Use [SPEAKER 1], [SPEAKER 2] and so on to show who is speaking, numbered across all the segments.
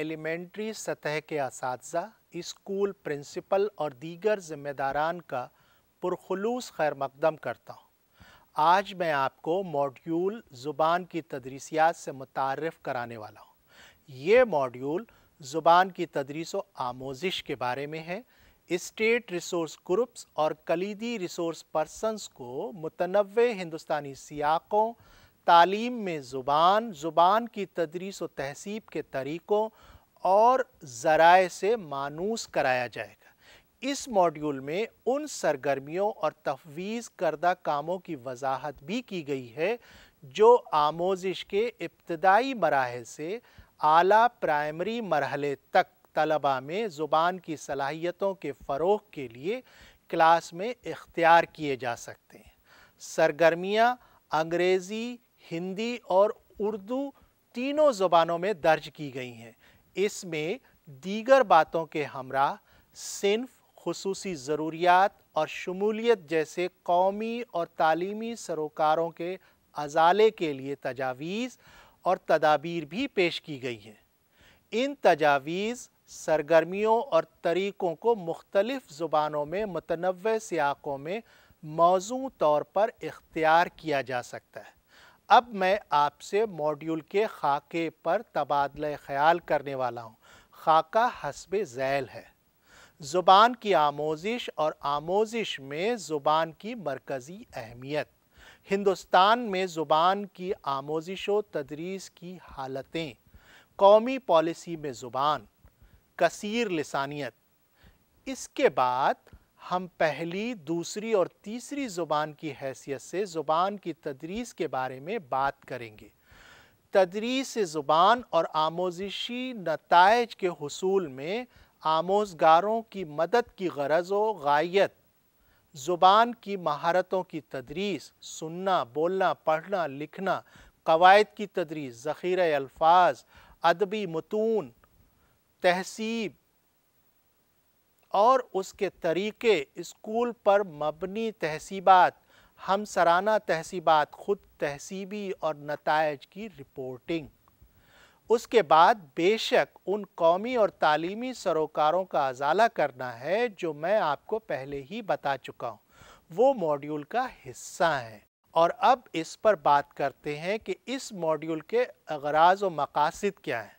[SPEAKER 1] Elementary सतह के इस स्कूल प्रिंसिपल और दीगर ज़िम्मेदारान का पुरखलूस खैर मकदम करता हूँ। आज मैं आपको मॉड्यूल ज़ुबान की तदरीसियात से मुतारफ़ कराने वाला हूँ। ये मॉड्यूल ज़ुबान की तदरीस आमोजिश के बारे में है। स्टेट रिसोर्स ग्रुप्स और कलीदी रिसोर्स पर्सनस को मुतनव हिंदुस्तानी सियाकों, तालीम में ज़ुबान ज़ुबान की तदरीस व तहसीब के तरीक़ों और ज़राए से मानूस कराया जाएगा। इस मॉड्यूल में उन सरगर्मियों और तफवीज़ करदा कामों की वजाहत भी की गई है, जो आमोजिश के इब्तदाई मराहल से आला प्राइमरी मरहले तक तलबा में ज़ुबान की सलाहियतों के फ़रोग के लिए क्लास में इख्तियार किए जा सकते हैं। सरगर्मियाँ अंग्रेज़ी, हिंदी और उर्दू तीनों ज़ुबानों में दर्ज की गई हैं इसमें दीगर बातों के हमरा सिनफ, खसूसी ज़रूरियात और शमूलियत जैसे कौमी और तालीमी सरोकारों के अजाले के लिए तजावीज़ और तदाबीर भी पेश की गई हैं। इन तजावीज़ सरगर्मियों और तरीक़ों को मुख्तलिफ़ ज़ुबानों में मतनव सियाक़ों में मौजू तौर पर इख्तियार किया जा सकता है। अब मैं आपसे मॉड्यूल के खाके पर तबादला ख्याल करने वाला हूँ। खाका हसब झैल है। ज़ुबान की आमोजिश और आमोजिश में ज़ुबान की मरकज़ी अहमियत। हिंदुस्तान में ज़ुबान की आमोजिश व तदरीस की हालतें। कौमी पॉलिसी में ज़ुबान। कसीर लसानियत। इसके बाद हम पहली, दूसरी और तीसरी ज़ुबान की हैसियत से ज़ुबान की तदरीस के बारे में बात करेंगे। तदरीस ज़ुबान और आमोजिशी नतज के हसूल में आमोजगारों की मदद की गरज व गायत, ज़ुबान की महारतों की तदरीस, सुनना, बोलना, पढ़ना, लिखना, कवायद की तदरीस, ज़ख़ीर अल्फाज, अदबी मतून, तहसीब और उसके तरीके स्कूल पर मबनी तहसीबात हम सराना तहसीबात, ख़ुद तहसीबी और नतज की रिपोर्टिंग। उसके बाद बेशक उन कौमी और तालीमी सरोकारों का अजाला करना है जो मैं आपको पहले ही बता चुका हूँ। वो मॉड्यूल का हिस्सा है। और अब इस पर बात करते हैं कि इस मॉड्यूल के अगराज व मकासद क्या हैं।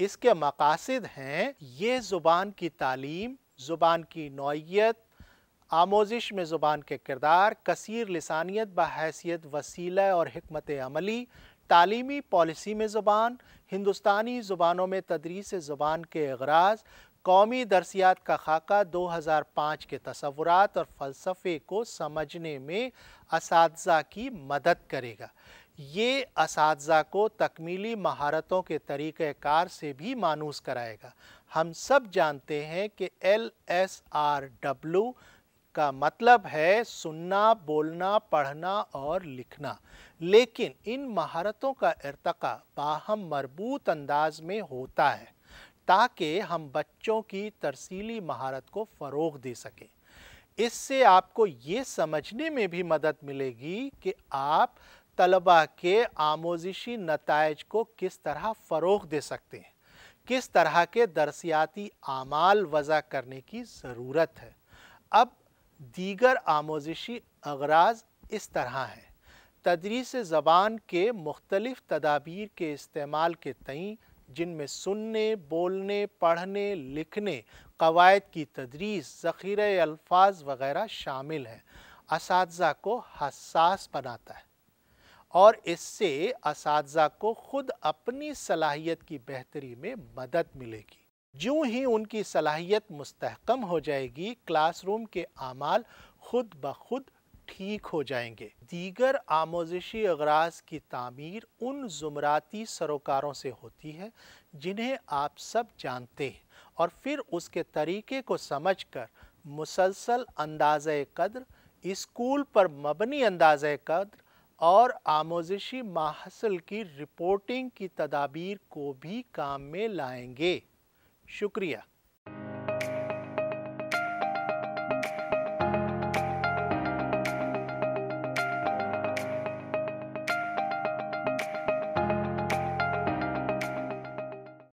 [SPEAKER 1] इसके मकासद हैं, ये ज़ुबान की तालीम ज़ुबान की नौीयत आमोजिश में ज़ुबान के किरदार, कसर लसानियत बहसीत वसीला और हमत अमली, तालीमी पॉलिसी में ज़ुबान, हिंदुस्तानी ज़ुबानों में तदरीस ज़ुबान के अगराज, कौमी दरसियात का खाका 2005 के तस्वुरात और फ़लसफ़े को समझने में इस की मदद करेगा। ये इस को तकमीली महारतों के तरीक़ार से भी मानूस कराएगा। हम सब जानते हैं कि एल एस आर डब्लू का मतलब है सुनना, बोलना, पढ़ना और लिखना। लेकिन इन महारतों का इरतका बाहम मरबूत अंदाज में होता है, ताकि हम बच्चों की तरसीली महारत को फ़रोग दे सकें। इससे आपको ये समझने में भी मदद मिलेगी कि आप तलबा के आमोजिशी नतज को किस तरह फ़रोग दे सकते हैं। किस तरह के दरसियाती आमाल वज़ा करने की ज़रूरत है? अब दीगर आमोजिशी अगराज इस तरह हैं। तदरीस ज़बान के मुख्तलिफ़ तदाबीर के इस्तेमाल के तई, जिनमें सुनने, बोलने, पढ़ने, लिखने, कवायद की तदरीस, ज़ख़ीर अल्फाज वगैरह शामिल हैं। इस को हसास बनाता है। और इससे इस को ख़ुद अपनी सलाहियत की बेहतरी में मदद मिलेगी। जो ही उनकी सलाहियत मुस्तहकम हो जाएगी, क्लासरूम के अमाल खुद ब खुद ठीक हो जाएँगे। दीगर आमोजिशी अगराज की तामीर उन ज़ुमराती सरोकारों से होती है, जिन्हें आप सब जानते हैं और फिर उसके तरीके को समझ कर मुसलसल अंदाज़ कद्र, स्कूल पर मबनी अंदाज़ कद्र और आमोजिशी माहसल की रिपोर्टिंग की तदाबीर को भी काम में लाएँगे। शुक्रिया।